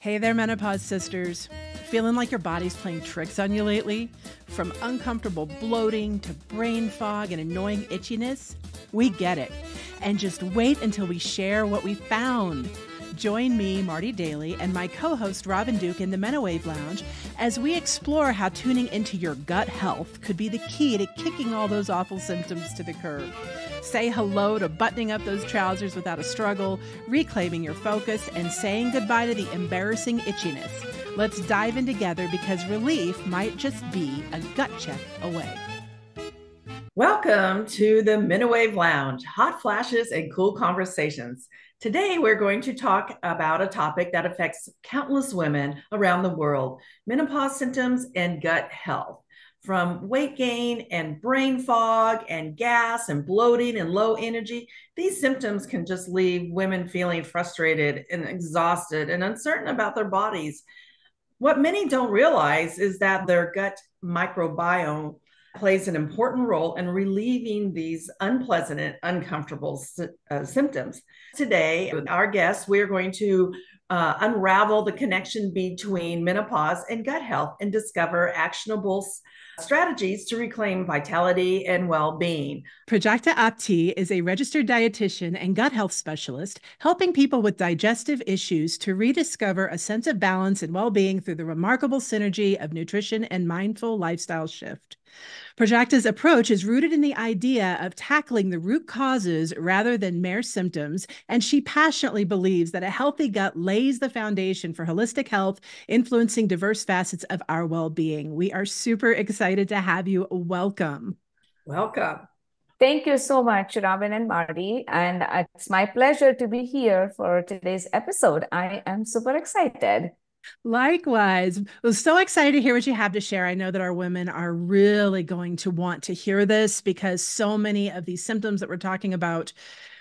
Hey there, menopause sisters. Feeling like your body's playing tricks on you lately? From uncomfortable bloating to brain fog and annoying itchiness? We get it. And just wait until we share what we found. Join me, Marti Daly, and my co host, Robin Duke, in the Menowave Lounge as we explore how tuning into your gut health could be the key to kicking all those awful symptoms to the curb. Say hello to buttoning up those trousers without a struggle, reclaiming your focus, and saying goodbye to the embarrassing itchiness. Let's dive in together because relief might just be a gut check away. Welcome to the Menowave Lounge, hot flashes and cool conversations. Today, we're going to talk about a topic that affects countless women around the world menopause symptoms and gut health. From weight gain and brain fog and gas and bloating and low energy, these symptoms can just leave women feeling frustrated and exhausted and uncertain about their bodies. What many don't realize is that their gut microbiome plays an important role in relieving these unpleasant and uncomfortable uh, symptoms. Today, with our guests, we are going to uh, unravel the connection between menopause and gut health and discover actionable strategies to reclaim vitality and well-being. Prajakta Apte is a registered dietitian and gut health specialist, helping people with digestive issues to rediscover a sense of balance and well-being through the remarkable synergy of nutrition and mindful lifestyle shift. Prajakta's approach is rooted in the idea of tackling the root causes rather than mere symptoms, and she passionately believes that a healthy gut lays the foundation for holistic health, influencing diverse facets of our well being. We are super excited to have you. Welcome. Welcome. Thank you so much, Robin and Marti. And it's my pleasure to be here for today's episode. I am super excited. Likewise. I was so excited to hear what you have to share. I know that our women are really going to want to hear this because so many of these symptoms that we're talking about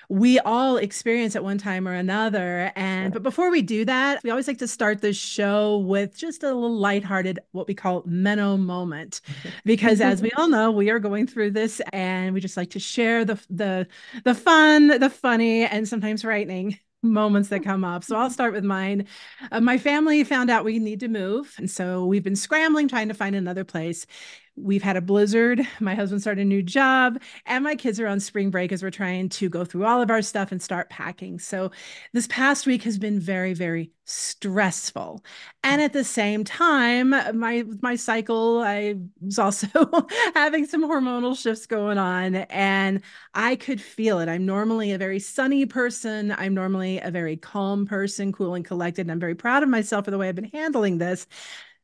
we all experience at one time or another. And but before we do that, we always like to start the show with just a little lighthearted, what we call meno moment, because as we all know, we are going through this, and we just like to share the the the fun, the funny, and sometimes frightening moments that come up. So I'll start with mine. Uh, my family found out we need to move. And so we've been scrambling trying to find another place. We've had a blizzard. My husband started a new job, and my kids are on spring break as we're trying to go through all of our stuff and start packing. So, this past week has been very, very stressful. And at the same time, my my cycle, I was also having some hormonal shifts going on, and I could feel it. I'm normally a very sunny person. I'm normally a very calm person, cool and collected. And I'm very proud of myself for the way I've been handling this.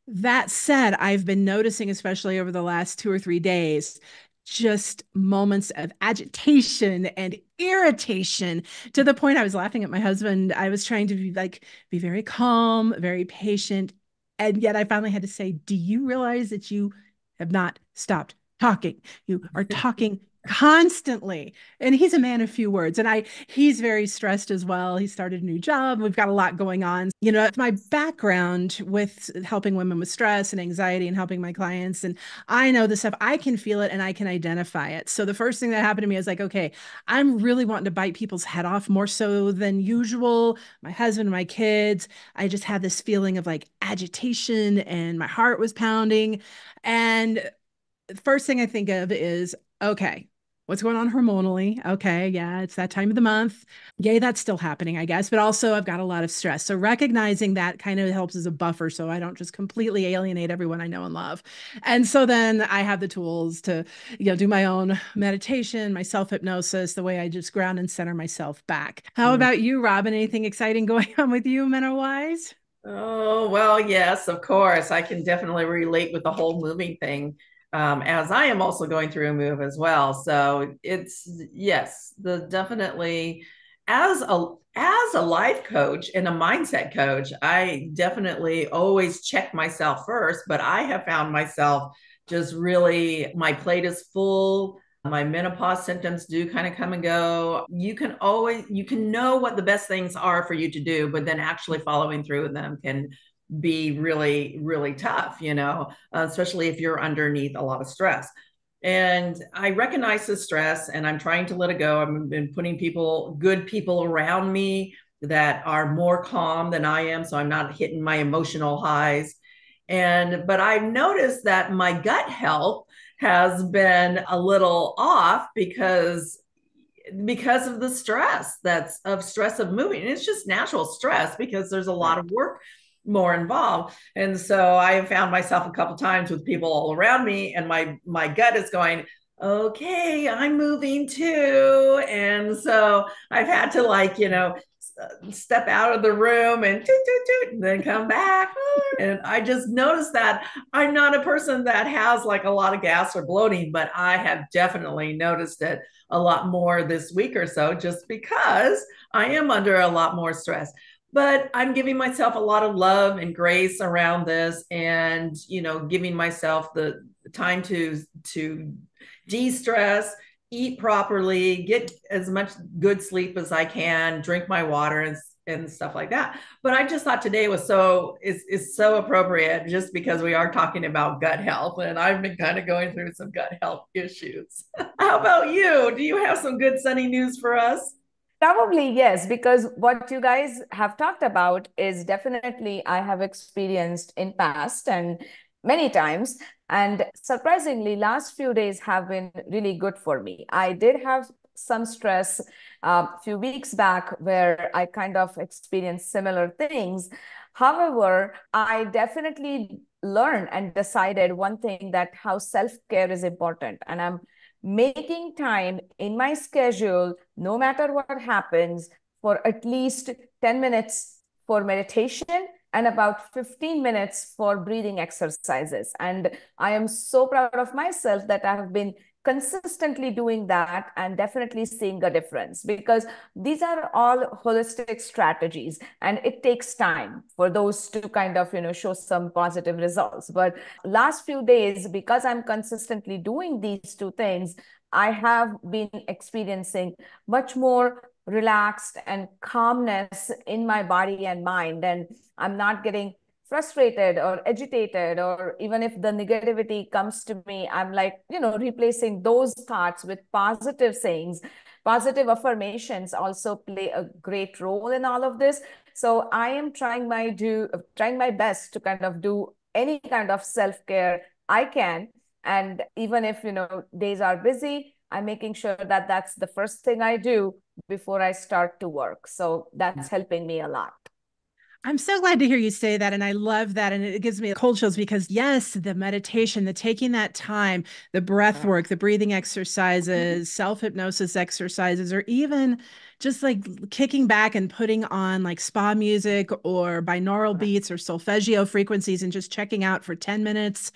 That said, I've been noticing, especially over the last two or three days, just moments of agitation and irritation to the point I was laughing at my husband. I was trying to be like, be very calm, very patient. And yet I finally had to say, Do you realize that you have not stopped talking? You are talking constantly. And he's a man of few words and i he's very stressed as well. He started a new job. We've got a lot going on. You know it's my background with helping women with stress and anxiety and helping my clients and i know the stuff. I can feel it and i can identify it. So the first thing that happened to me is like okay i'm really wanting to bite people's head off more so than usual. My husband and my kids i just had this feeling of like agitation and my heart was pounding. And the first thing i think of is okay what's going on hormonally. Okay, yeah, it's that time of the month. Yay, that's still happening, I guess. But also, I've got a lot of stress. So recognizing that kind of helps as a buffer so I don't just completely alienate everyone I know and love. And so then I have the tools to, you know, do my own meditation, my self hypnosis, the way I just ground and center myself back. How mm. about you, Robin? Anything exciting going on with you, mental wise? Oh, well, yes, of course. I can definitely relate with the whole moving thing um, as I am also going through a move as well. So it's yes, the definitely as a as a life coach and a mindset coach, I definitely always check myself first. But I have found myself just really my plate is full. My menopause symptoms do kind of come and go. You can always you can know what the best things are for you to do, but then actually following through with them can be really, really tough, you know, uh, especially if you're underneath a lot of stress. And I recognize the stress and I'm trying to let it go. I've been putting people, good people around me that are more calm than I am, so I'm not hitting my emotional highs. And but I've noticed that my gut health has been a little off because because of the stress that's of stress of moving. And it's just natural stress because there's a lot of work more involved. And so I have found myself a couple times with people all around me, and my my gut is going, okay, I'm moving too. And so I've had to like, you know, step out of the room and toot, toot, toot, and then come back. And I just noticed that I'm not a person that has like a lot of gas or bloating, but I have definitely noticed it a lot more this week or so just because I am under a lot more stress but i'm giving myself a lot of love and grace around this and you know giving myself the time to to de-stress eat properly get as much good sleep as i can drink my water and and stuff like that. But i just thought today was so is is so appropriate just because we are talking about gut health and i've been kind of going through some gut health issues. How about you? Do you have some good sunny news for us Probably yes, because what you guys have talked about is definitely I have experienced in past and many times. And surprisingly, last few days have been really good for me. I did have some stress a uh, few weeks back where I kind of experienced similar things. However, I definitely learned and decided one thing that how self-care is important. And I'm making time in my schedule, no matter what happens, for at least 10 minutes for meditation and about 15 minutes for breathing exercises. And I am so proud of myself that I have been consistently doing that and definitely seeing a difference because these are all holistic strategies and it takes time for those to kind of you know show some positive results. But last few days because i'm consistently doing these two things i have been experiencing much more relaxed and calmness in my body and mind. And i'm not getting frustrated or agitated or even if the negativity comes to me i'm like you know replacing those thoughts with positive sayings. Positive affirmations also play a great role in all of this. So i am trying my do trying my best to kind of do any kind of self-care i can. And even if you know days are busy i'm making sure that that's the first thing i do before i start to work. So that's helping me a lot I'm so glad to hear you say that. And I love that. And it gives me a cold chills because, yes, the meditation, the taking that time, the breath work, the breathing mm-hmm. exercises, self hypnosis exercises, or even just like kicking back and putting on like spa music or binaural beats or solfeggio frequencies and just checking out for 10 minutes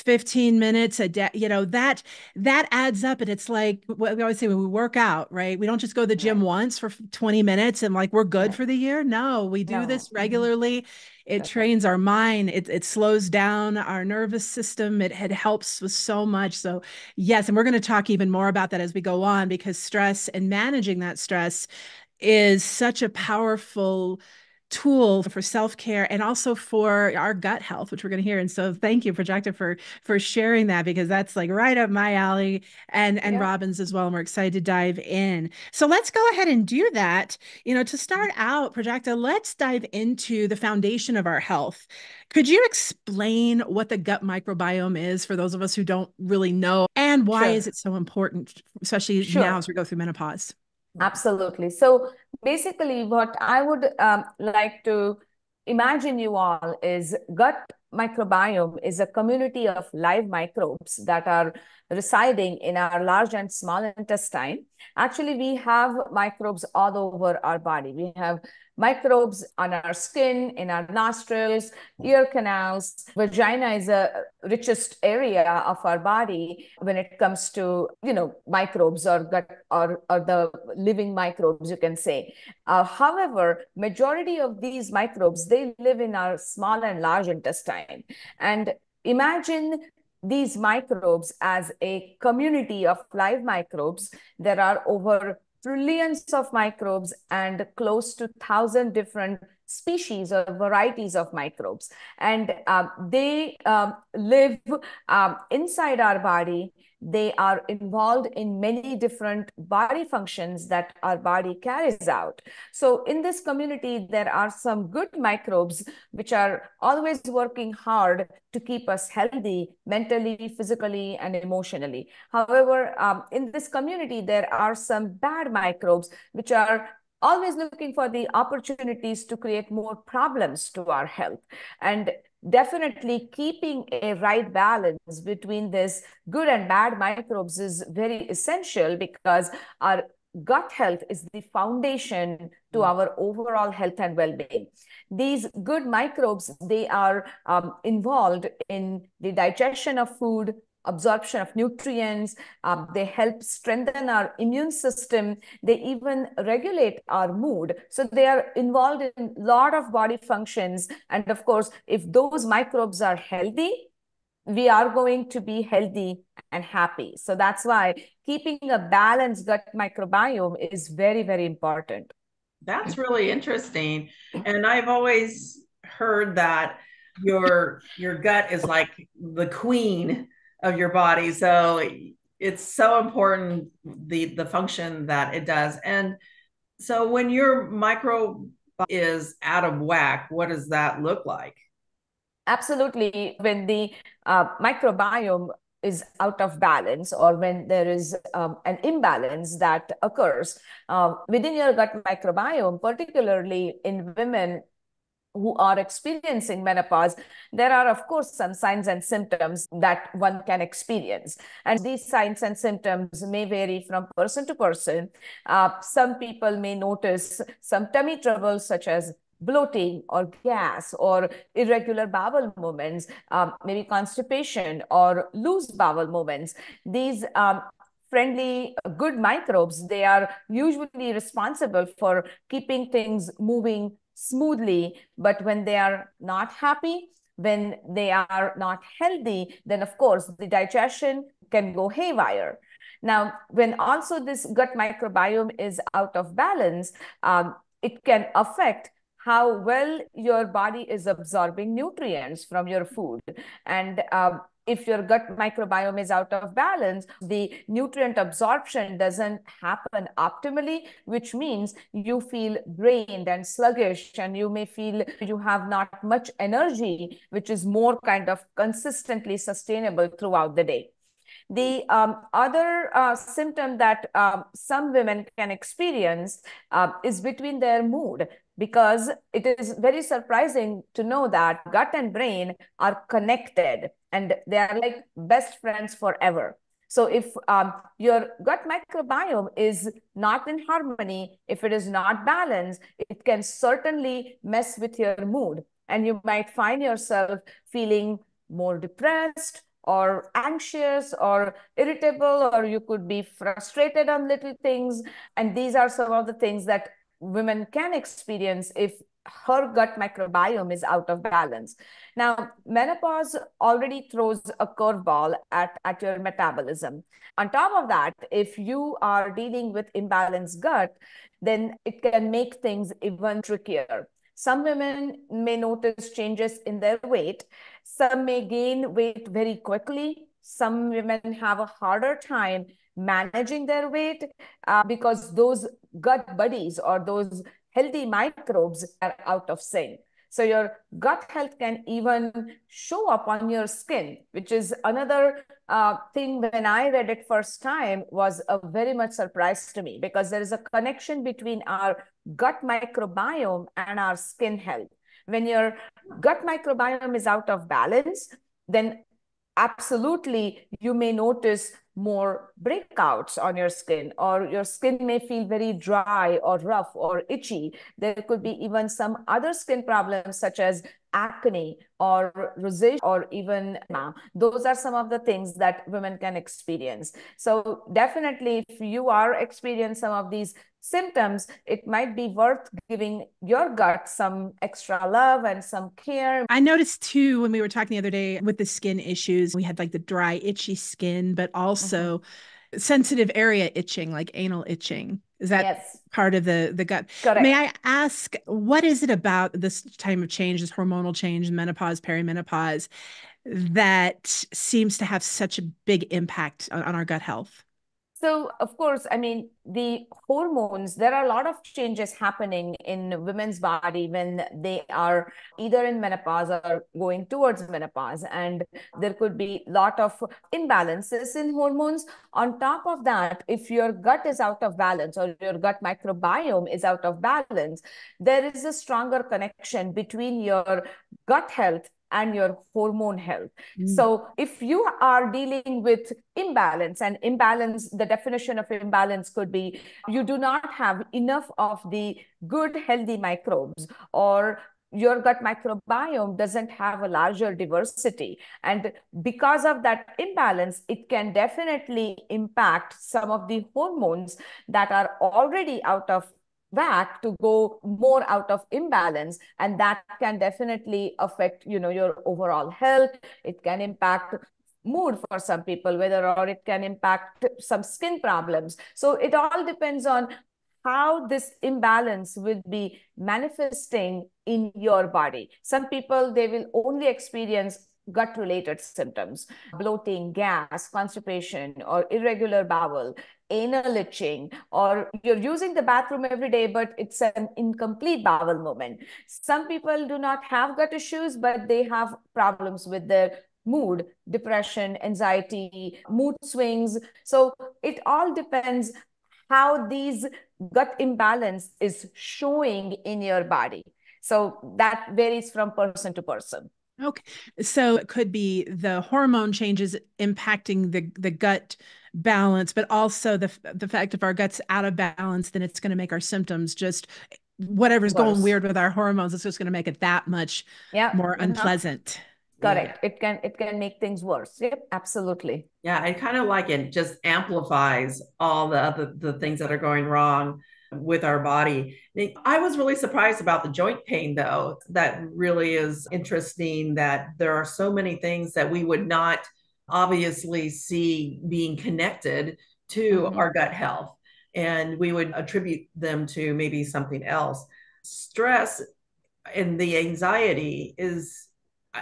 15 minutes a day you know that that adds up and it's like what we always say when we work out right? We don't just go to the gym once for 20 minutes and like we're good for the year. No we do no. this mm-hmm. regularly. It That's trains right. our mind. It, it slows down our nervous system. It, it helps with so much. So yes and we're going to talk even more about that as we go on because stress and managing that stress is such a powerful tool for self-care and also for our gut health which we're going to hear. And so thank you Prajakta for for sharing that because that's like right up my alley and and yeah. Robin's as well and we're excited to dive in. So let's go ahead and do that. You know to start mm-hmm. out Prajakta let's dive into the foundation of our health. Could you explain what the gut microbiome is for those of us who don't really know? And why sure. is it so important especially sure. now as we go through menopause Absolutely. So basically, what I would um, like to imagine you all is gut microbiome is a community of live microbes that are residing in our large and small intestine. Actually, we have microbes all over our body. We have microbes on our skin, in our nostrils, ear canals. Vagina is the richest area of our body when it comes to, you know, microbes or gut or, or the living microbes, you can say. Uh, however, majority of these microbes, they live in our small and large intestine. And imagine these microbes as a community of live microbes. There are over trillions of microbes and close to 1,000 different species or varieties of microbes. And um, they um, live um, inside our body. They are involved in many different body functions that our body carries out. So in this community, there are some good microbes which are always working hard to keep us healthy mentally, physically, and emotionally. However, um, in this community, there are some bad microbes which are always looking for the opportunities to create more problems to our health. And definitely keeping a right balance between this good and bad microbes is very essential because our gut health is the foundation to mm. our overall health and well-being these good microbes they are um, involved in the digestion of food absorption of nutrients. Um, they help strengthen our immune system. They even regulate our mood. So they are involved in a lot of body functions. And of course, if those microbes are healthy, we are going to be healthy and happy. So that's why keeping a balanced gut microbiome is very, very important. That's really interesting. And I've always heard that your your gut is like the queen of your body. So it's so important the the function that it does. And so when your micro is out of whack, what does that look like? Absolutely. When the uh, microbiome is out of balance or when there is um, an imbalance that occurs uh, within your gut microbiome, particularly in women who are experiencing menopause, there are, of course, some signs and symptoms that one can experience. And these signs and symptoms may vary from person to person. Uh, some people may notice some tummy troubles, such as bloating or gas or irregular bowel movements, um, maybe constipation or loose bowel movements. These um, friendly good microbes they are usually responsible for keeping things moving smoothly. But when they are not happy, when they are not healthy, then of course the digestion can go haywire. Now, when also this gut microbiome is out of balance, um, it can affect how well your body is absorbing nutrients from your food. And um, if your gut microbiome is out of balance, the nutrient absorption doesn't happen optimally, which means you feel drained and sluggish, and you may feel you have not much energy, which is more kind of consistently sustainable throughout the day. The um, other uh, symptom that um, some women can experience uh, is between their mood because it is very surprising to know that gut and brain are connected and they are like best friends forever. So if um, your gut microbiome is not in harmony, if it is not balanced, it can certainly mess with your mood. And you might find yourself feeling more depressed or anxious or irritable, or you could be frustrated on little things. And these are some of the things that women can experience if her gut microbiome is out of balance. Now, menopause already throws a curveball at, at your metabolism. On top of that, if you are dealing with imbalanced gut, then it can make things even trickier. Some women may notice changes in their weight. Some may gain weight very quickly. Some women have a harder time managing their weight uh, because those gut buddies or those healthy microbes are out of sync. So your gut health can even show up on your skin, which is another uh, thing when I read it first time was a very much surprise to me because there is a connection between our gut microbiome and our skin health. When your gut microbiome is out of balance, then absolutely you may notice more breakouts on your skin or your skin may feel very dry or rough or itchy. There could be even some other skin problems such as acne or rosacea or even those are some of the things that women can experience so definitely if you are experiencing some of these symptoms, it might be worth giving your gut some extra love and some care. I noticed too when we were talking the other day with the skin issues, we had like the dry, itchy skin, but also mm-hmm. sensitive area itching, like anal itching. Is that yes. part of the the gut? May I ask what is it about this time of change, this hormonal change, menopause, perimenopause, that seems to have such a big impact on, on our gut health? So, of course, I mean, the hormones, there are a lot of changes happening in women's body when they are either in menopause or going towards menopause. And there could be a lot of imbalances in hormones. On top of that, if your gut is out of balance or your gut microbiome is out of balance, there is a stronger connection between your gut health and your hormone health. Mm. So if you are dealing with imbalance and imbalance, the definition of imbalance could be you do not have enough of the good healthy microbes or your gut microbiome doesn't have a larger diversity. And because of that imbalance, it can definitely impact some of the hormones that are already out of whack to go more out of imbalance and that can definitely affect you know your overall health. It can impact mood for some people whether or it can impact some skin problems. So it all depends on how this imbalance will be manifesting in your body. Some people they will only experience gut related symptoms bloating gas constipation or irregular bowel anal itching or you're using the bathroom every day but it's an incomplete bowel movement. Some people do not have gut issues but they have problems with their mood depression anxiety mood swings. So it all depends how these gut imbalance is showing in your body. So that varies from person to person. Okay. So it could be the hormone changes impacting the the gut balance, but also the the fact if our gut's out of balance, then it's going to make our symptoms just whatever's Worse. going weird with our hormones. It's just going to make it that much yeah. more uh-huh. unpleasant. Correct. Yeah. It can it can make things worse. Yep, absolutely. Yeah, I kind of like it just amplifies all the other the things that are going wrong with our body. I was really surprised about the joint pain, though. That really is interesting that there are so many things that we would not obviously see being connected to mm-hmm. our gut health, and we would attribute them to maybe something else. Stress and the anxiety is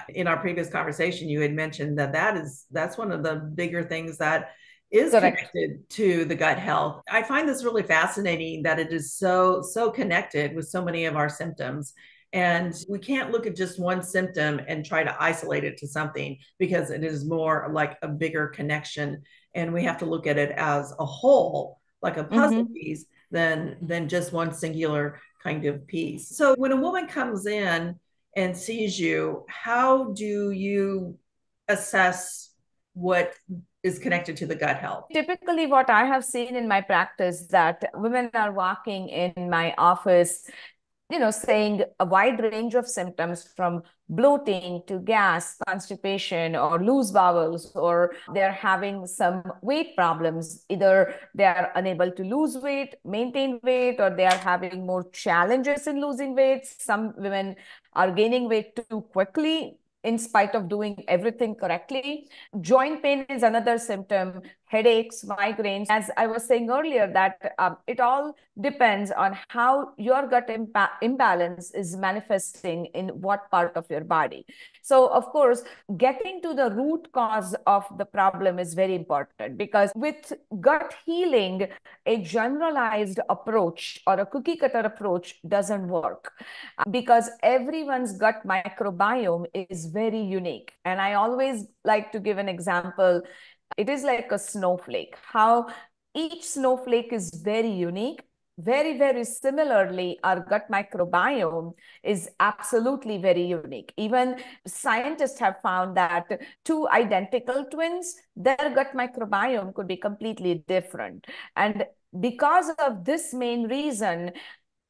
in our previous conversation you had mentioned that that is that's one of the bigger things that is Correct. connected to the gut health. I find this really fascinating that it is so so connected with so many of our symptoms. And we can't look at just one symptom and try to isolate it to something because it is more like a bigger connection. And we have to look at it as a whole, like a puzzle mm-hmm. piece, than than just one singular kind of piece. So when a woman comes in and sees you, how do you assess what is connected to the gut health? Typically, what I have seen in my practice that women are walking in my office, you know, saying a wide range of symptoms from bloating to gas, constipation, or loose bowels, or they're having some weight problems. Either they are unable to lose weight, maintain weight, or they are having more challenges in losing weight. Some women are gaining weight too quickly in spite of doing everything correctly. Joint pain is another symptom headaches, migraines. As I was saying earlier, that um, it all depends on how your gut imba imbalance is manifesting in what part of your body. So, of course, getting to the root cause of the problem is very important because with gut healing, a generalized approach or a cookie cutter approach doesn't work because everyone's gut microbiome is very unique. And I always like to give an example it is like a snowflake. How each snowflake is very unique. Very, very similarly, our gut microbiome is absolutely very unique. Even scientists have found that two identical twins, their gut microbiome could be completely different. And because of this main reason,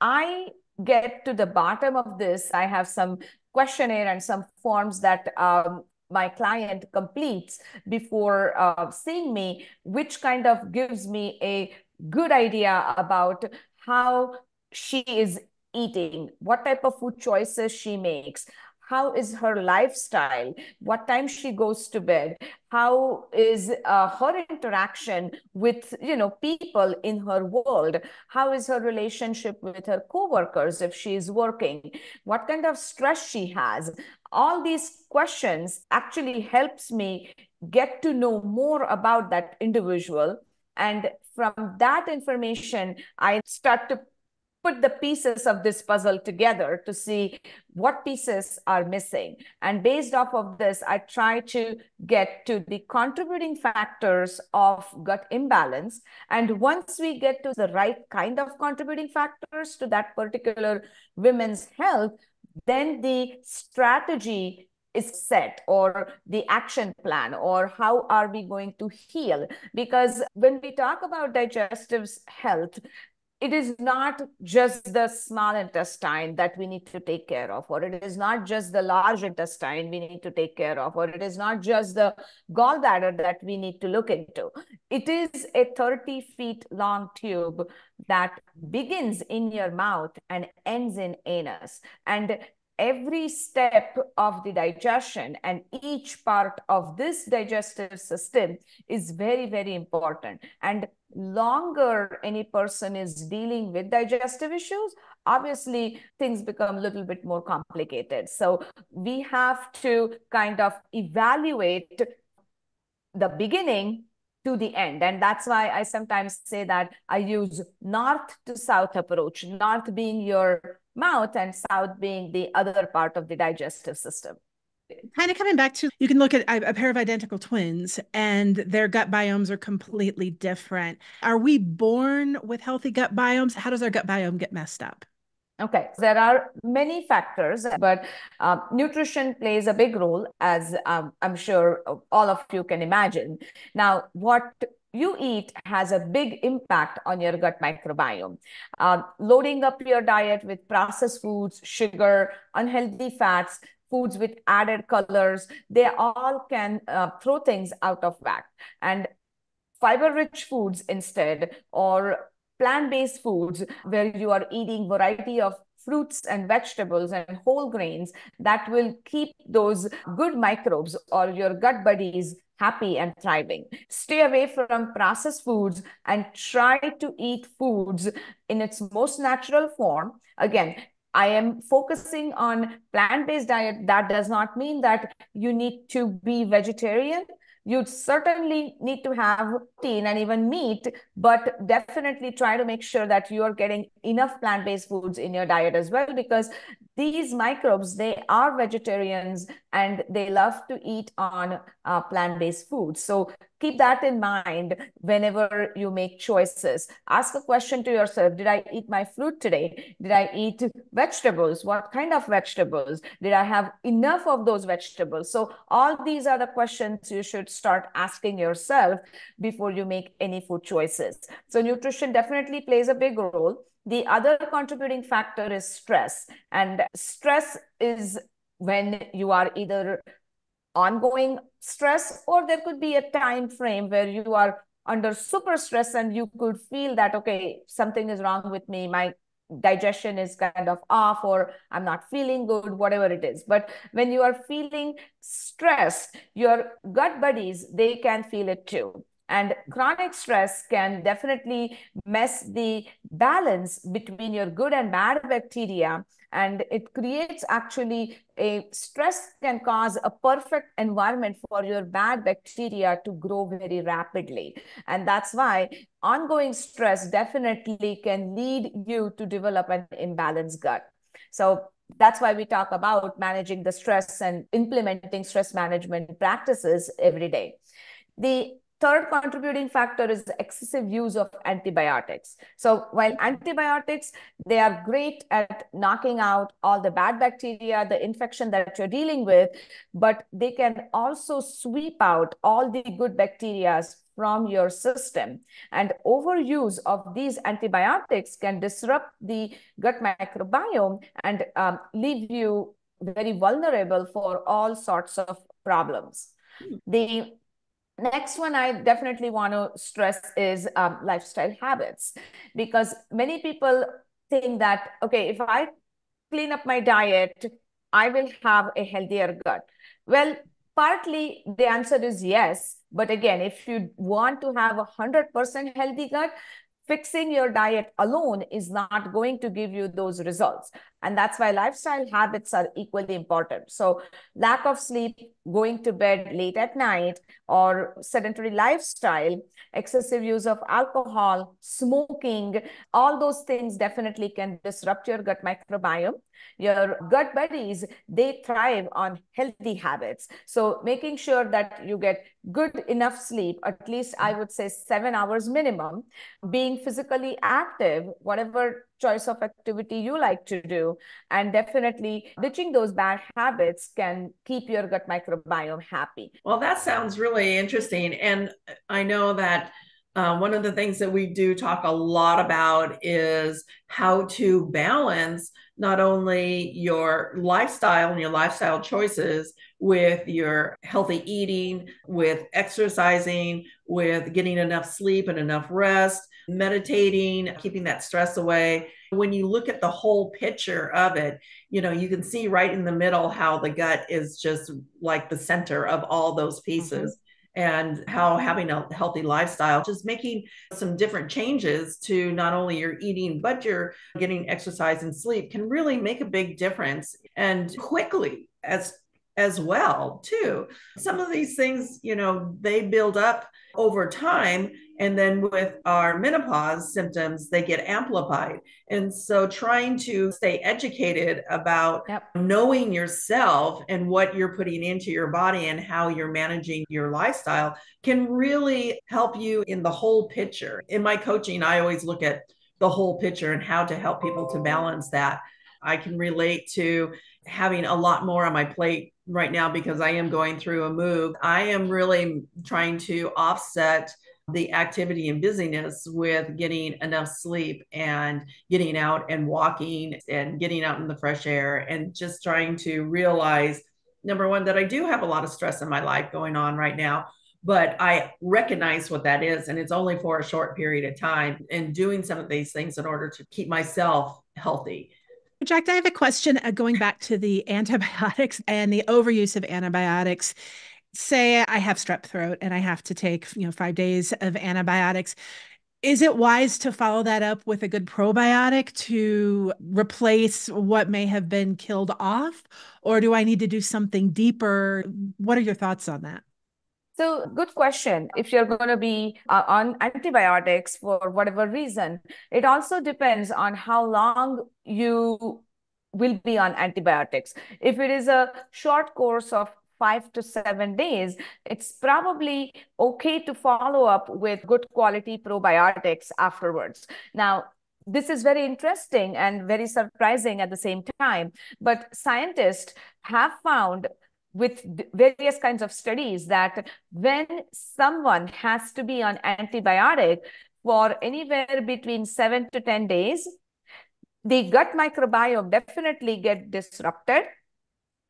I get to the bottom of this. I have some questionnaire and some forms that um, my client completes before uh, seeing me, which kind of gives me a good idea about how she is eating, what type of food choices she makes, how is her lifestyle? What time she goes to bed? How is uh, her interaction with you know people in her world? How is her relationship with her coworkers if she is working? What kind of stress she has? All these questions actually helps me get to know more about that individual. And from that information i start to put the pieces of this puzzle together to see what pieces are missing. And based off of this, I try to get to the contributing factors of gut imbalance. And once we get to the right kind of contributing factors to that particular women's health, then the strategy is set or the action plan or how are we going to heal because when we talk about digestive health it is not just the small intestine that we need to take care of, or it is not just the large intestine we need to take care of, or it is not just the gallbladder that we need to look into. It is a 30 feet long tube that begins in your mouth and ends in anus. And every step of the digestion and each part of this digestive system is very, very important. And longer any person is dealing with digestive issues, obviously things become a little bit more complicated. So we have to kind of evaluate the beginning to the end. And that's why I sometimes say that I use north to south approach, north being your mouth and south being the other part of the digestive system. Kind of coming back to, you can look at a pair of identical twins and their gut biomes are completely different. Are we born with healthy gut biomes? How does our gut biome get messed up? Okay, there are many factors, but uh, nutrition plays a big role, as um, I'm sure all of you can imagine. Now, what you eat has a big impact on your gut microbiome. Uh, loading up your diet with processed foods, sugar, unhealthy fats, foods with added colors, they all can uh, throw things out of whack. And fiber-rich foods instead, or plant-based foods where you are eating variety of fruits and vegetables and whole grains that will keep those good microbes or your gut buddies happy and thriving. Stay away from processed foods and try to eat foods in its most natural form. Again, I am focusing on plant-based diet. That does not mean that you need to be vegetarian you certainly need to have protein and even meat, but definitely try to make sure that you are getting enough plant-based foods in your diet as well, because these microbes, they are vegetarians and they love to eat on uh, plant-based foods. So keep that in mind whenever you make choices. Ask a question to yourself, did I eat my fruit today? Did I eat vegetables? What kind of vegetables? Did I have enough of those vegetables? So all these are the questions you should start asking yourself before you make any food choices. So nutrition definitely plays a big role. The other contributing factor is stress. And stress is when you are either ongoing stress or there could be a time frame where you are under super stress and you could feel that okay something is wrong with me. My digestion is kind of off or i'm not feeling good whatever it is. But when you are feeling stress your gut buddies they can feel it too and chronic stress can definitely mess the balance between your good and bad bacteria. And it creates actually a stress can cause a perfect environment for your bad bacteria to grow very rapidly. And that's why ongoing stress definitely can lead you to develop an imbalanced gut. So that's why we talk about managing the stress and implementing stress management practices every day. The Third contributing factor is excessive use of antibiotics. So while antibiotics, they are great at knocking out all the bad bacteria, the infection that you're dealing with, but they can also sweep out all the good bacteria from your system. And overuse of these antibiotics can disrupt the gut microbiome and um, leave you very vulnerable for all sorts of problems. Hmm. The Next one I definitely want to stress is um, lifestyle habits because many people think that, okay, if I clean up my diet, I will have a healthier gut? Well, partly the answer is yes. But again, if you want to have a 100% healthy gut, fixing your diet alone is not going to give you those results. And that's why lifestyle habits are equally important. So, lack of sleep, going to bed late at night, or sedentary lifestyle, excessive use of alcohol, smoking, all those things definitely can disrupt your gut microbiome. Your gut buddies, they thrive on healthy habits. So, making sure that you get good enough sleep, at least I would say seven hours minimum, being physically active, whatever choice of activity you like to do. And definitely ditching those bad habits can keep your gut microbiome happy. Well, that sounds really interesting. And I know that uh, one of the things that we do talk a lot about is how to balance not only your lifestyle and your lifestyle choices with your healthy eating, with exercising, with getting enough sleep and enough rest, meditating, keeping that stress away. When you look at the whole picture of it, you know, you can see right in the middle how the gut is just like the center of all those pieces. Mm-hmm and how having a healthy lifestyle, just making some different changes to not only your eating, but your getting exercise and sleep can really make a big difference and quickly as as well too. Some of these things you know they build up over time and then with our menopause symptoms they get amplified. And so trying to stay educated about yep. knowing yourself and what you're putting into your body and how you're managing your lifestyle can really help you in the whole picture. In my coaching i always look at the whole picture and how to help people to balance that. I can relate to having a lot more on my plate right now because I am going through a move. I am really trying to offset the activity and busyness with getting enough sleep and getting out and walking and getting out in the fresh air and just trying to realize number one that I do have a lot of stress in my life going on right now but I recognize what that is and it's only for a short period of time and doing some of these things in order to keep myself healthy Jack, I have a question uh, going back to the antibiotics and the overuse of antibiotics. Say I have strep throat and I have to take, you know, 5 days of antibiotics. Is it wise to follow that up with a good probiotic to replace what may have been killed off or do I need to do something deeper? What are your thoughts on that? So, good question. If you're going to be uh, on antibiotics for whatever reason, it also depends on how long you will be on antibiotics. If it is a short course of five to seven days, it's probably okay to follow up with good quality probiotics afterwards. Now, this is very interesting and very surprising at the same time, but scientists have found with various kinds of studies that when someone has to be on antibiotic for anywhere between 7 to 10 days the gut microbiome definitely get disrupted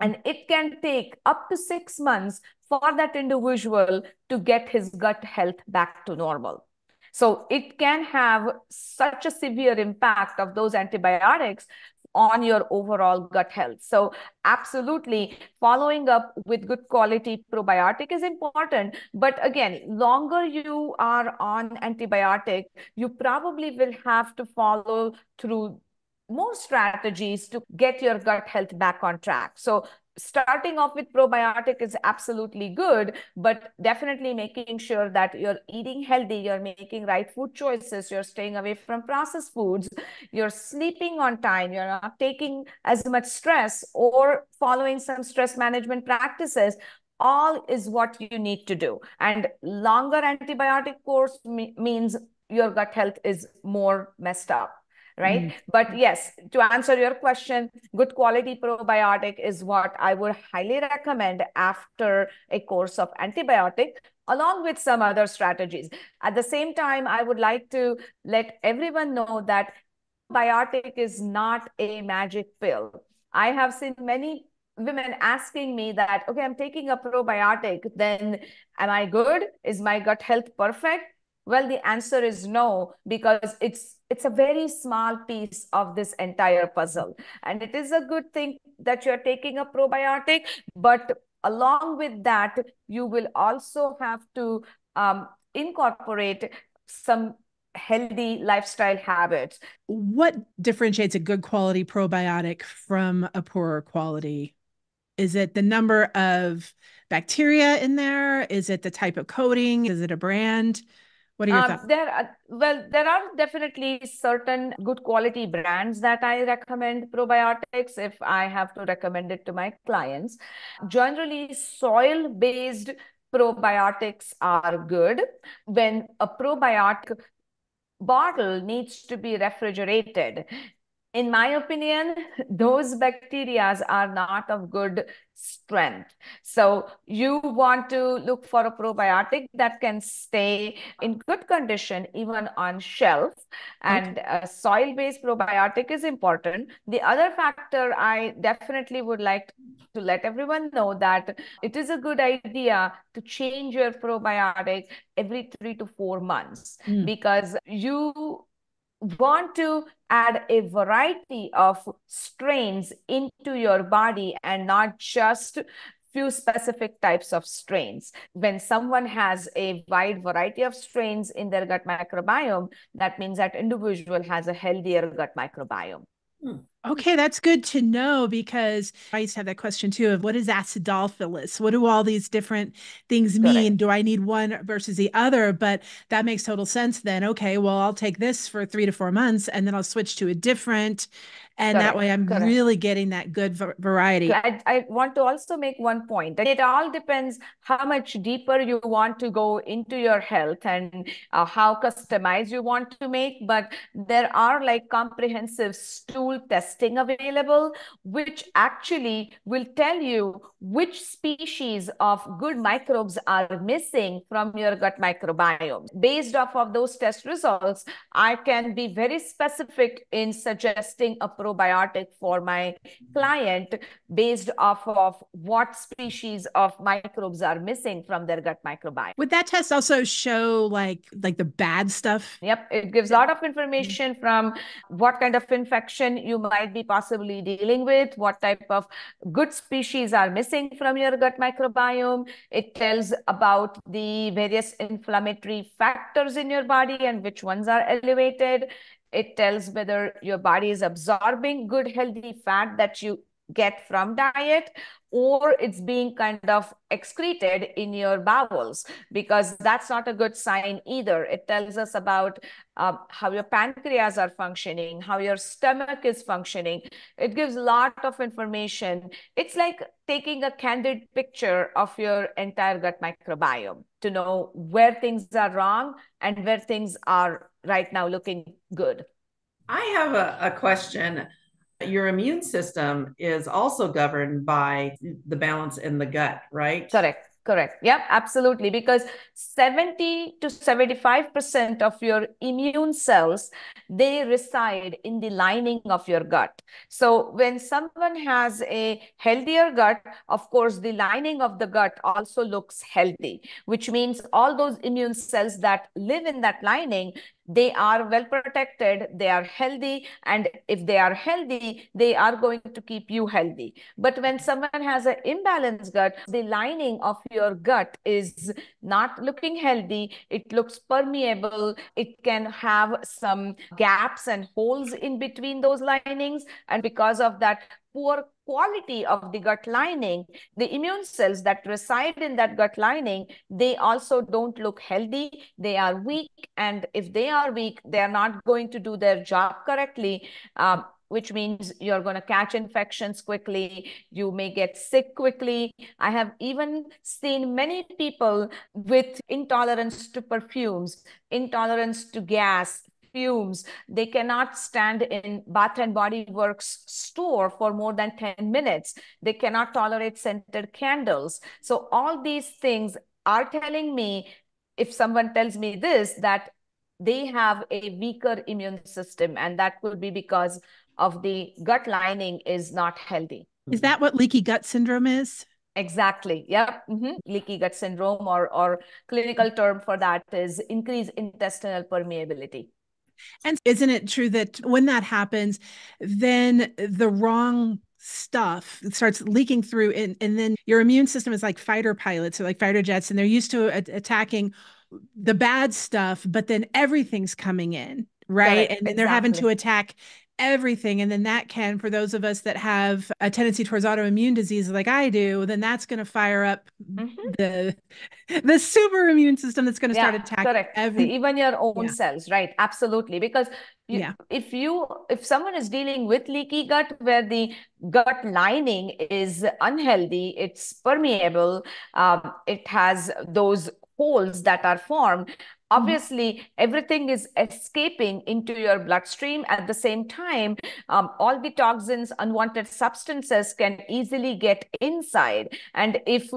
and it can take up to 6 months for that individual to get his gut health back to normal. So it can have such a severe impact of those antibiotics on your overall gut health. So absolutely following up with good quality probiotic is important. But again, longer you are on antibiotic, you probably will have to follow through more strategies to get your gut health back on track. So starting off with probiotic is absolutely good, but definitely making sure that you're eating healthy, you're making right food choices, you're staying away from processed foods, you're sleeping on time, you're not taking as much stress or following some stress management practices all is what you need to do. And longer antibiotic course means your gut health is more messed up right? Mm. But yes, to answer your question, good quality probiotic is what I would highly recommend after a course of antibiotic along with some other strategies. At the same time, I would like to let everyone know that biotic is not a magic pill. I have seen many women asking me that, okay, I'm taking a probiotic, then am I good? Is my gut health perfect? Well, the answer is no, because it's it's a very small piece of this entire puzzle. And it is a good thing that you're taking a probiotic, but along with that, you will also have to um, incorporate some healthy lifestyle habits. What differentiates a good quality probiotic from a poorer quality? Is it the number of bacteria in there? Is it the type of coating? Is it a brand? What are your um, thoughts? There are, well, there are definitely certain good quality brands that I recommend probiotics if I have to recommend it to my clients. Generally, soil based probiotics are good. When a probiotic bottle needs to be refrigerated in my opinion, those bacteria are not of good strength. So you want to look for a probiotic that can stay in good condition even on shelf. And okay. a soil-based probiotic is important. The other factor I definitely would like to let everyone know that it is a good idea to change your probiotic every three to four months mm. because you want to add a variety of strains into your body and not just few specific types of strains. When someone has a wide variety of strains in their gut microbiome, that means that individual has a healthier gut microbiome. Hmm. Okay, that's good to know because I used to have that question too of what is acidophilus? What do all these different things mean? Do I need one versus the other? But that makes total sense then. Okay, well, I'll take this for three to four months and then I'll switch to a different and that way i'm really getting that good variety I, I want to also make one point it all depends how much deeper you want to go into your health and uh, how customized you want to make but there are like comprehensive stool testing available which actually will tell you which species of good microbes are missing from your gut microbiome based off of those test results i can be very specific in suggesting a probiotic for my client based off of what species of microbes are missing from their gut microbiome. Would that test also show like like the bad stuff? Yep, it gives a lot of information from what kind of infection you might be possibly dealing with, what type of good species are missing from your gut microbiome. It tells about the various inflammatory factors in your body and which ones are elevated. It tells whether your body is absorbing good, healthy fat that you get from diet or it's being kind of excreted in your bowels because that's not a good sign either it tells us about uh, how your pancreas are functioning how your stomach is functioning it gives a lot of information it's like taking a candid picture of your entire gut microbiome to know where things are wrong and where things are right now looking good. I have a, a question. Your immune system is also governed by the balance in the gut, right? Correct. Correct. Yep, absolutely. Because 70 to 75% of your immune cells, they reside in the lining of your gut. So when someone has a healthier gut, of course, the lining of the gut also looks healthy, which means all those immune cells that live in that lining, they are well protected, they are healthy, and if they are healthy, they are going to keep you healthy. But when someone has an imbalanced gut, the lining of your gut is not looking healthy, it looks permeable, it can have some gaps and holes in between those linings, and because of that, poor quality of the gut lining, the immune cells that reside in that gut lining, they also don't look healthy. They are weak. And if they are weak, they are not going to do their job correctly. Um, which means you're going to catch infections quickly. You may get sick quickly. I have even seen many people with intolerance to perfumes, intolerance to gas, fumes. They cannot stand in Bath and Body Works store for more than 10 minutes. They cannot tolerate scented candles. So all these things are telling me, if someone tells me this, that they have a weaker immune system and that could be because of the gut lining is not healthy. Is that what leaky gut syndrome is? Exactly. Yep. Mm-hmm. Leaky gut syndrome, or or clinical term for that is increased intestinal permeability. And isn't it true that when that happens, then the wrong stuff starts leaking through and, and then your immune system is like fighter pilots or like fighter jets and they're used to a- attacking the bad stuff but then everything's coming in right, and exactly. they're having to attack everything and then that can for those of us that have a tendency towards autoimmune disease like i do then that's going to fire up mm-hmm. the the super immune system that's going to yeah, start attacking correct. Every, even your own yeah. cells right absolutely because you, yeah. if you if someone is dealing with leaky gut where the gut lining is unhealthy it's permeable um, it has those holes that are formed Mm-hmm. obviously everything is escaping into your bloodstream at the same time um, all the toxins unwanted substances can easily get inside and if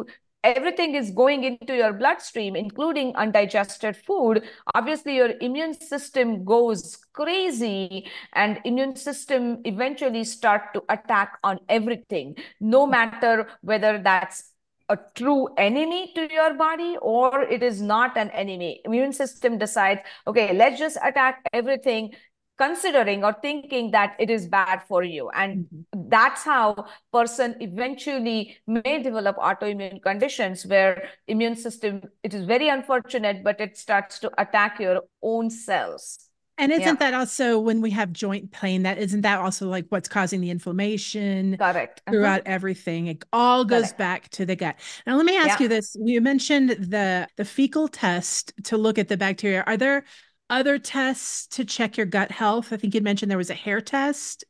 everything is going into your bloodstream including undigested food obviously your immune system goes crazy and immune system eventually start to attack on everything no matter whether that's a true enemy to your body or it is not an enemy? Immune system decides okay let's just attack everything considering or thinking that it is bad for you. And mm-hmm. that's how person eventually may develop autoimmune conditions where immune system it is very unfortunate but it starts to attack your own cells and isn't yeah. that also when we have joint pain? That isn't that also like what's causing the inflammation? Correct. Uh-huh. Throughout everything, it all goes Correct. back to the gut. Now, let me ask yeah. you this: You mentioned the the fecal test to look at the bacteria. Are there other tests to check your gut health? I think you mentioned there was a hair test.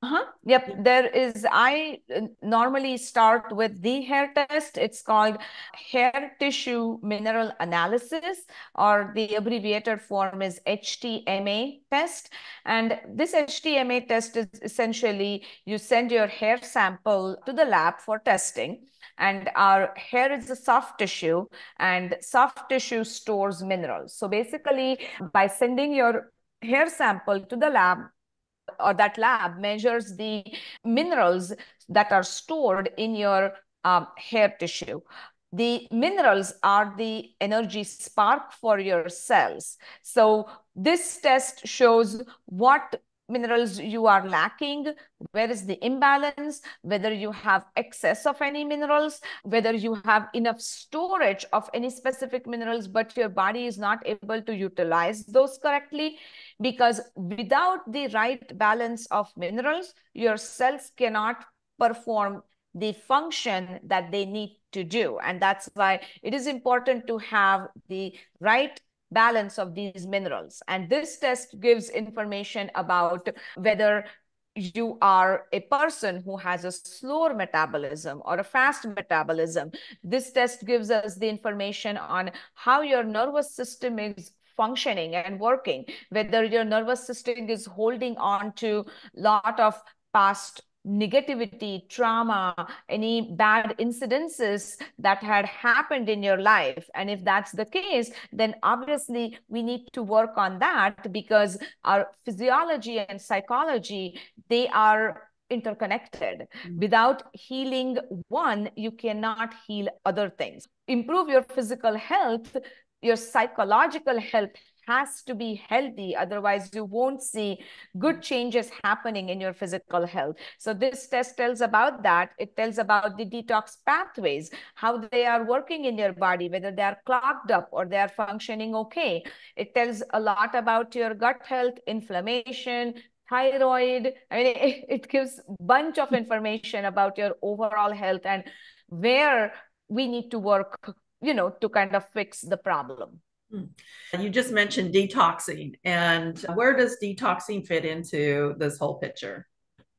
Uh-huh. Yep. There is, I uh, normally start with the hair test. It's called hair tissue mineral analysis, or the abbreviated form is HTMA test. And this HTMA test is essentially you send your hair sample to the lab for testing. And our hair is a soft tissue, and soft tissue stores minerals. So basically, by sending your hair sample to the lab, or that lab measures the minerals that are stored in your um, hair tissue. The minerals are the energy spark for your cells. So this test shows what minerals you are lacking, where is the imbalance, whether you have excess of any minerals, whether you have enough storage of any specific minerals, but your body is not able to utilize those correctly. Because without the right balance of minerals, your cells cannot perform the function that they need to do. And that's why it is important to have the right balance of these minerals. And this test gives information about whether you are a person who has a slower metabolism or a fast metabolism. This test gives us the information on how your nervous system is functioning and working, whether your nervous system is holding on to lot of past negativity, trauma, any bad incidences that had happened in your life. And if that's the case, then obviously we need to work on that because our physiology and psychology, they are interconnected. Mm-hmm. Without healing one, you cannot heal other things. Improve your physical health, your psychological health has to be healthy. Otherwise, you won't see good changes happening in your physical health. So this test tells about that. It tells about the detox pathways, how they are working in your body, whether they are clogged up or they are functioning okay. It tells a lot about your gut health, inflammation, thyroid. I mean, it, it gives bunch of information about your overall health and where we need to work, you know, to kind of fix the problem. Hmm. You just mentioned detoxing, and where does detoxing fit into this whole picture?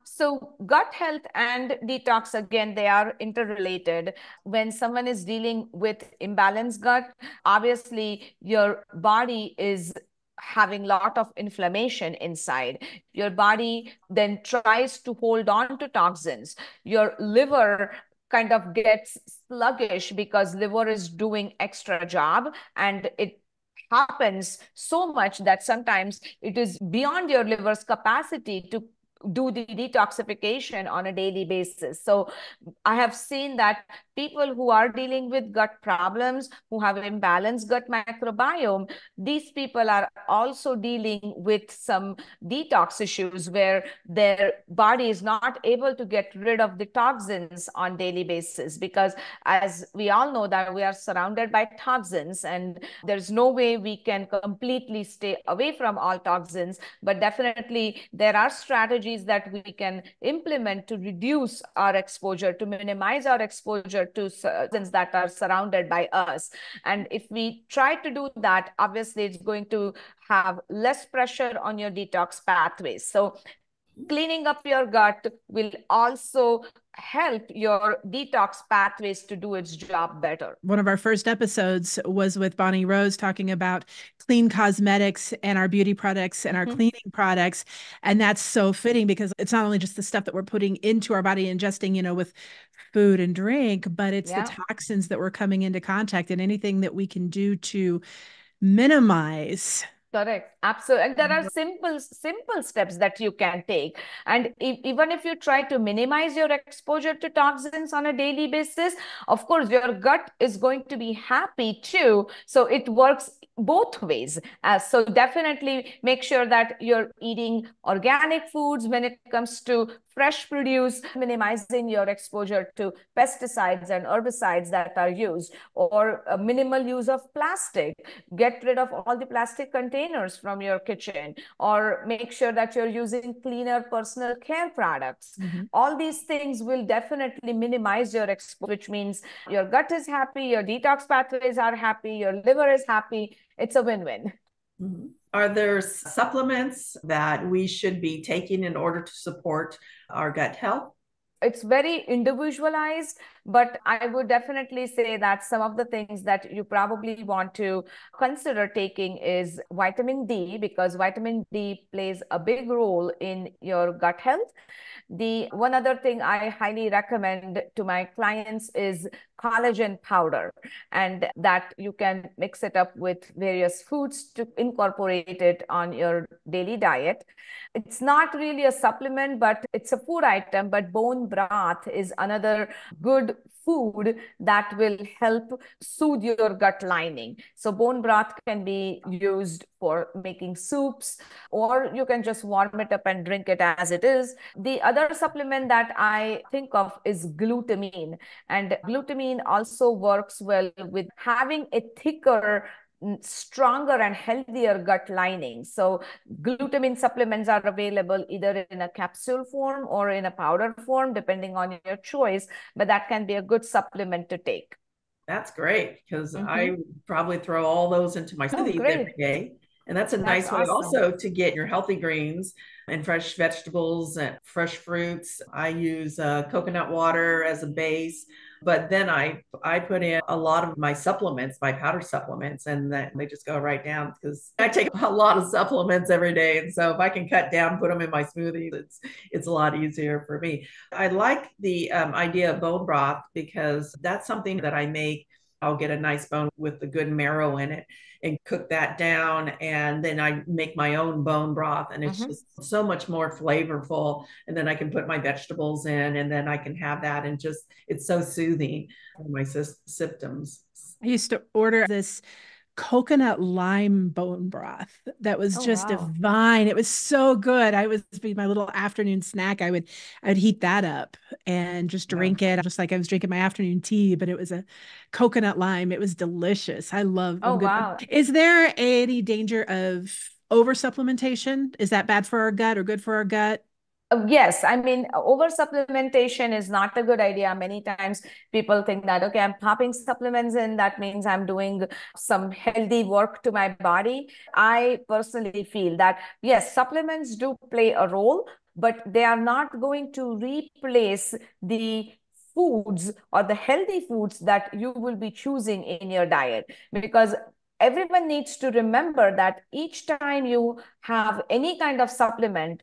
So, gut health and detox, again, they are interrelated. When someone is dealing with imbalanced gut, obviously your body is having a lot of inflammation inside. Your body then tries to hold on to toxins. Your liver kind of gets sluggish because liver is doing extra job and it happens so much that sometimes it is beyond your liver's capacity to do the detoxification on a daily basis. So I have seen that people who are dealing with gut problems, who have imbalanced gut microbiome, these people are also dealing with some detox issues where their body is not able to get rid of the toxins on daily basis because as we all know that we are surrounded by toxins and there's no way we can completely stay away from all toxins. But definitely there are strategies that we can implement to reduce our exposure to minimize our exposure to toxins that are surrounded by us. And if we try to do that obviously it's going to have less pressure on your detox pathways. So cleaning up your gut will also help your detox pathways to do its job better. One of our first episodes was with Bonnie Rose talking about clean cosmetics and our beauty products and our mm-hmm. cleaning products. And that's so fitting because it's not only just the stuff that we're putting into our body, ingesting, you know, with food and drink, but it's yeah. the toxins that we're coming into contact and anything that we can do to minimize Correct. Absolutely. And there are simple, simple steps that you can take. And if, even if you try to minimize your exposure to toxins on a daily basis, of course, your gut is going to be happy too. So it works both ways. Uh, so definitely make sure that you're eating organic foods when it comes to fresh produce, minimizing your exposure to pesticides and herbicides that are used, or a minimal use of plastic. Get rid of all the plastic containers from your kitchen, or make sure that you're using cleaner personal care products. Mm-hmm. All these things will definitely minimize your exposure, which means your gut is happy, your detox pathways are happy, your liver is happy. It's a win-win. Mm-hmm. Are there supplements that we should be taking in order to support our gut health? It's very individualized, but I would definitely say that some of the things that you probably want to consider taking is vitamin D, because vitamin D plays a big role in your gut health. The one other thing I highly recommend to my clients is collagen powder and that you can mix it up with various foods to incorporate it on your daily diet. It's not really a supplement, but it's a food item, but bone broth is another good food that will help soothe your gut lining. So bone broth can be used for making soups, or you can just warm it up and drink it as it is. The other supplement that I think of is glutamine. And glutamine also works well with having a thicker stronger and healthier gut lining. So glutamine supplements are available either in a capsule form or in a powder form, depending on your choice, but that can be a good supplement to take. That's great because mm-hmm. I probably throw all those into my smoothies oh, every day. And that's a that's nice awesome. way also to get your healthy greens and fresh vegetables and fresh fruits. I use uh, coconut water as a base. But then I I put in a lot of my supplements, my powder supplements, and then they just go right down because I take a lot of supplements every day. And so if I can cut down, put them in my smoothie, it's it's a lot easier for me. I like the um, idea of bone broth because that's something that I make. I'll get a nice bone with the good marrow in it and cook that down. And then I make my own bone broth, and it's mm-hmm. just so much more flavorful. And then I can put my vegetables in, and then I can have that, and just it's so soothing for my sy- symptoms. I used to order this coconut lime bone broth that was oh, just wow. divine. It was so good. I was be my little afternoon snack. I would I would heat that up and just drink it, just like I was drinking my afternoon tea. But it was a coconut lime. It was delicious. I love. Oh wow! Is there any danger of over supplementation? Is that bad for our gut or good for our gut? Uh, yes, I mean, over supplementation is not a good idea. Many times people think that, okay, I'm popping supplements in, that means I'm doing some healthy work to my body. I personally feel that, yes, supplements do play a role, but they are not going to replace the foods or the healthy foods that you will be choosing in your diet because everyone needs to remember that each time you have any kind of supplement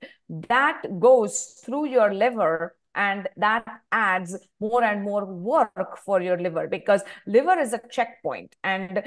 that goes through your liver and that adds more and more work for your liver because liver is a checkpoint and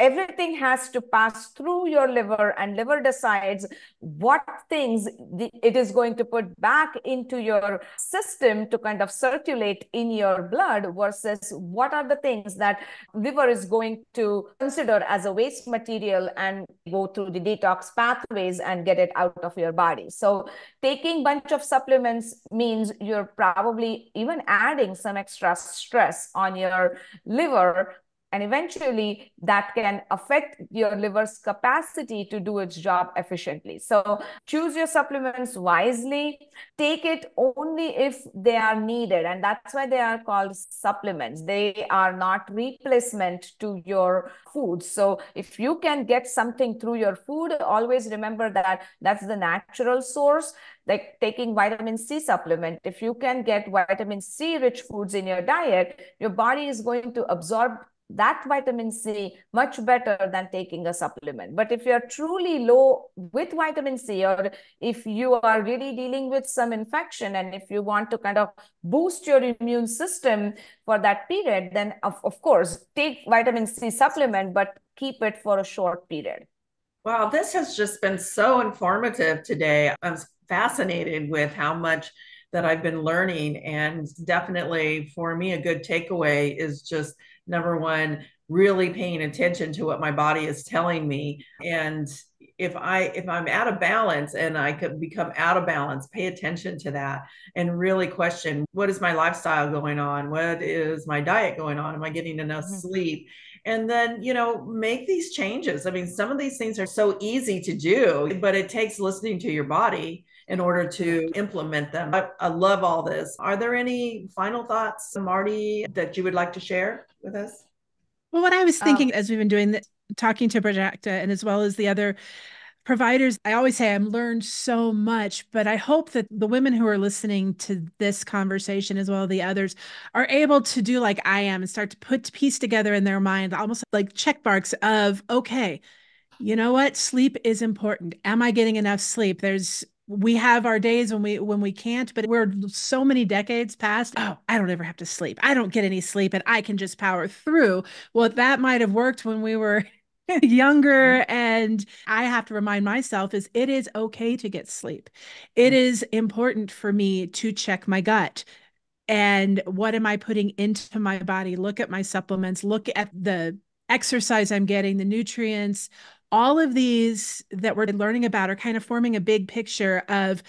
everything has to pass through your liver and liver decides what things the, it is going to put back into your system to kind of circulate in your blood versus what are the things that liver is going to consider as a waste material and go through the detox pathways and get it out of your body. So taking bunch of supplements means you're probably even adding some extra stress on your liver and eventually that can affect your liver's capacity to do its job efficiently. So choose your supplements wisely. Take it only if they are needed. And that's why they are called supplements. They are not replacement to your food. So if you can get something through your food always remember that that's the natural source like taking vitamin C supplement. If you can get vitamin C rich foods in your diet your body is going to absorb that vitamin C much better than taking a supplement. But if you're truly low with vitamin C, or if you are really dealing with some infection, and if you want to kind of boost your immune system for that period, then of, of course, take vitamin C supplement, but keep it for a short period. Wow, this has just been so informative today. I'm fascinated with how much that I've been learning. And definitely for me, a good takeaway is just number one really paying attention to what my body is telling me. And if i if i'm out of balance and i could become out of balance pay attention to that and really question what is my lifestyle going on? What is my diet going on? Am i getting enough mm-hmm. sleep? And then you know make these changes. I mean some of these things are so easy to do but it takes listening to your body in order to implement them. I, I, love all this. Are there any final thoughts, Marti, that you would like to share with us? Well, what I was thinking um, as we've been doing this, talking to Prajakta and as well as the other providers, I always say I'm learned so much, but I hope that the women who are listening to this conversation, as well as the others, are able to do like I am and start to put piece together in their mind, almost like check marks of, okay, you know what? Sleep is important. Am I getting enough sleep? There's we have our days when we when we can't but we're so many decades past. Oh i don't ever have to sleep. I don't get any sleep and i can just power through. Well that might have worked when we were younger mm-hmm. and i have to remind myself is it is okay to get sleep. It mm-hmm. important for me to check my gut. And what am i putting into my body? Look at my supplements. Look at the exercise i'm getting the nutrients all of these that we're learning about are kind of forming a big picture of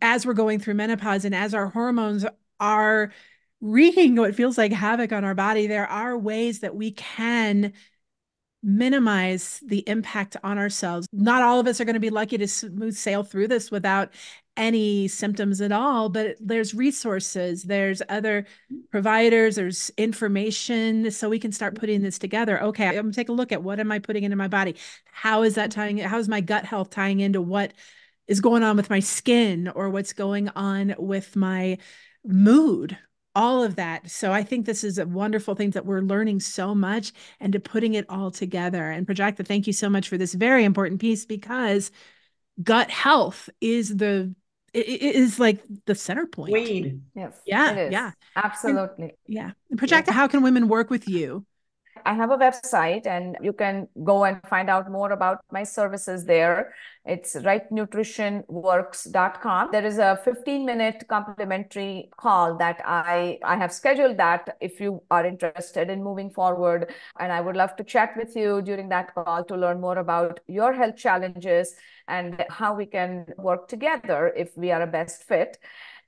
as we're going through menopause and as our hormones are wreaking what feels like havoc on our body, there are ways that we can minimize the impact on ourselves. Not all of us are going to be lucky to smooth sail through this without any symptoms at all, but there's resources, there's other providers, there's information. So we can start putting this together. Okay, I'm gonna take a look at what am I putting into my body? How is that tying? How is my gut health tying into what is going on with my skin or what's going on with my mood? All of that. So I think this is a wonderful thing that we're learning so much and to putting it all together. And Prajakta, thank you so much for this very important piece because gut health is the it is like the center point. Weed. Yes. Yeah. Yeah. Absolutely. And, yeah. And Prajakta, yeah. how can women work with you? I have a website and you can go and find out more about my services there. It's rightnutritionworks.com. There is a 15 minute complimentary call that I, I have scheduled that if you are interested in moving forward. And I would love to chat with you during that call to learn more about your health challenges and how we can work together if we are a best fit.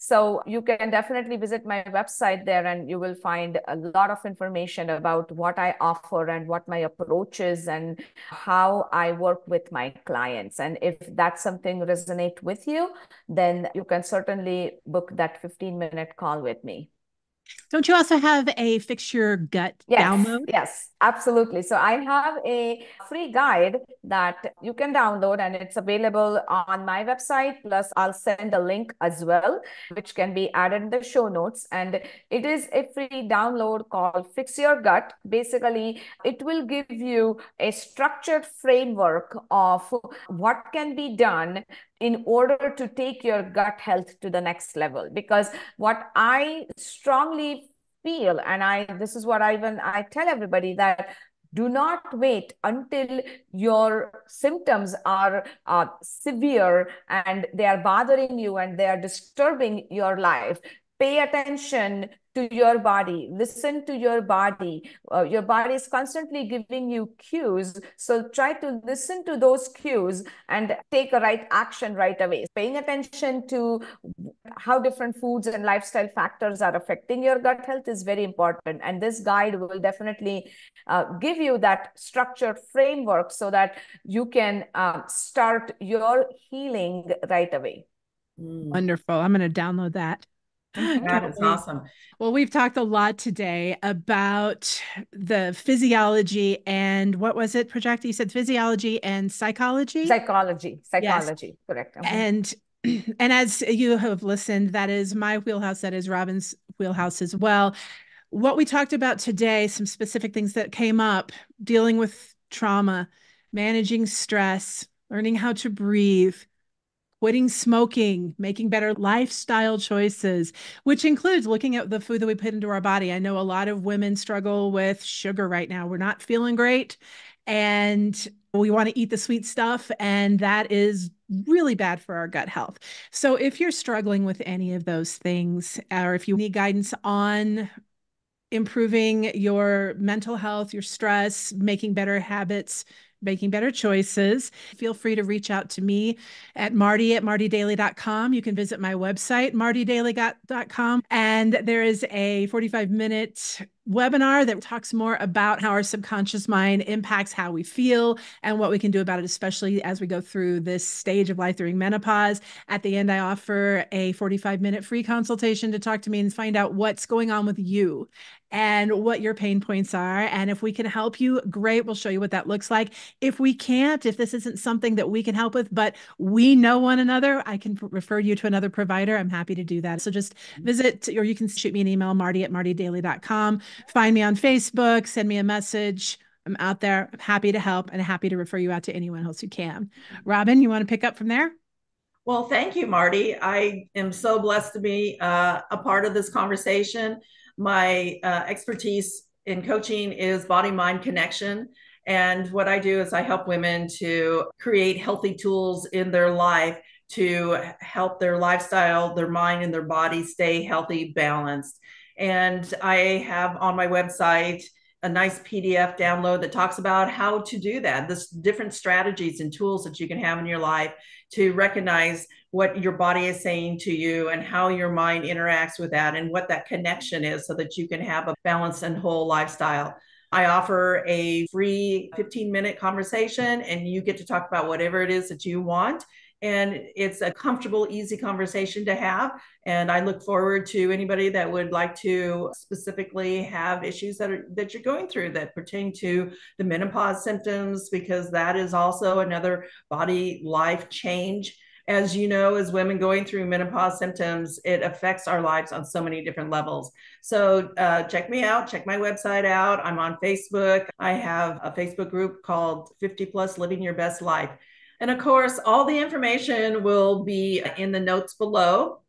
So you can definitely visit my website there and you will find a lot of information about what I offer and what my approach is and how I work with my clients. And if that's something resonate with you, then you can certainly book that 15 minute call with me. Don't you also have a fix your gut yes, download? Yes, absolutely. So I have a free guide that you can download and it's available on my website. Plus, I'll send a link as well, which can be added in the show notes. And it is a free download called Fix Your Gut. Basically, it will give you a structured framework of what can be done in order to take your gut health to the next level. Because what i strongly feel and i this is what i even i tell everybody that do not wait until your symptoms are uh, severe and they are bothering you and they are disturbing your life pay attention to your body listen to your body. Uh, your body is constantly giving you cues so try to listen to those cues and take a right action right away. Paying attention to how different foods and lifestyle factors are affecting your gut health is very important and this guide will definitely uh, give you that structured framework so that you can uh, start your healing right away. Mm. wonderful. I'm going to download that that is awesome. Well, we've talked a lot today about the physiology and what was it, Prajakta? You said physiology and psychology? Psychology, psychology, yes. correct. Uh-huh. And and as you have listened, that is my wheelhouse, that is Robin's wheelhouse as well. What we talked about today, some specific things that came up, dealing with trauma, managing stress, learning how to breathe, quitting smoking, making better lifestyle choices, which includes looking at the food that we put into our body. I know a lot of women struggle with sugar right now. We're not feeling great and we want to eat the sweet stuff, and that is really bad for our gut health. So, if you're struggling with any of those things, or if you need guidance on improving your mental health, your stress, making better habits, making better choices. Feel free to reach out to me at marti at martidaly.com. You can visit my website, martidaly.com. And there is a 45 minute webinar that talks more about how our subconscious mind impacts how we feel and what we can do about it, especially as we go through this stage of life during menopause. At the end, I offer a 45 minute free consultation to talk to me and find out what's going on with you and what your pain points are. And if we can help you, great. We'll show you what that looks like. If we can't, if this isn't something that we can help with, but we know one another, I can refer you to another provider. I'm happy to do that. So just mm-hmm. visit, or you can shoot me an email, marti at martidaly.com. Find me on Facebook, send me a message. I'm out there. I'm happy to help and happy to refer you out to anyone else who can. Robin, you want to pick up from there? Well, thank you, Marti. I am so blessed to be uh, a part of this conversation. My uh, expertise in coaching is body mind connection. And what I do is I help women to create healthy tools in their life to help their lifestyle, their mind, and their body stay healthy, balanced. And I have on my website a nice PDF download that talks about how to do that, this different strategies and tools that you can have in your life to recognize what your body is saying to you and how your mind interacts with that and what that connection is so that you can have a balanced and whole lifestyle. I offer a free 15 minute conversation and you get to talk about whatever it is that you want and it's a comfortable easy conversation to have and i look forward to anybody that would like to specifically have issues that are that you're going through that pertain to the menopause symptoms because that is also another body life change as you know, as women going through menopause symptoms, it affects our lives on so many different levels. So uh, check me out, check my website out. I'm on Facebook. I have a Facebook group called 50 Plus Living Your Best Life. And of course, all the information will be in the notes below.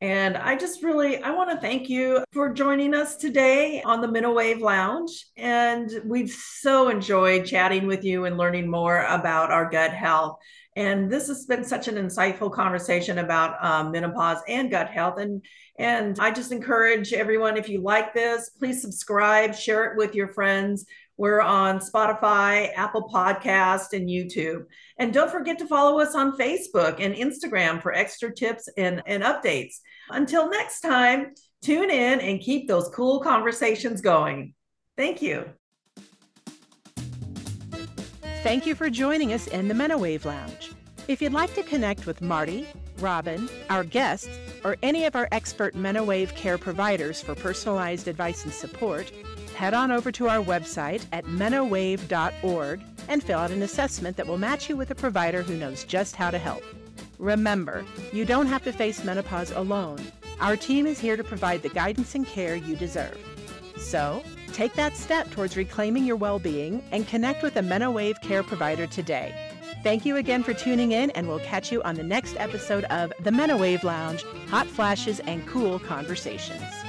And I just really I want to thank you for joining us today on the MenoWave Lounge. And we've so enjoyed chatting with you and learning more about our gut health. And this has been such an insightful conversation about um, menopause and gut health. And and I just encourage everyone, if you like this, please subscribe, share it with your friends. We're on Spotify, Apple Podcast, and YouTube. And don't forget to follow us on Facebook and Instagram for extra tips and, and updates. Until next time, tune in and keep those cool conversations going. Thank you. Thank you for joining us in the MenoWave Lounge. If you'd like to connect with Marti, Robin, our guests, or any of our expert MenoWave care providers for personalized advice and support, head on over to our website at menowave.org and fill out an assessment that will match you with a provider who knows just how to help. Remember, you don't have to face menopause alone. Our team is here to provide the guidance and care you deserve. So, take that step towards reclaiming your well being and connect with a MenoWave care provider today. Thank you again for tuning in, and we'll catch you on the next episode of the MenoWave Lounge Hot Flashes and Cool Conversations.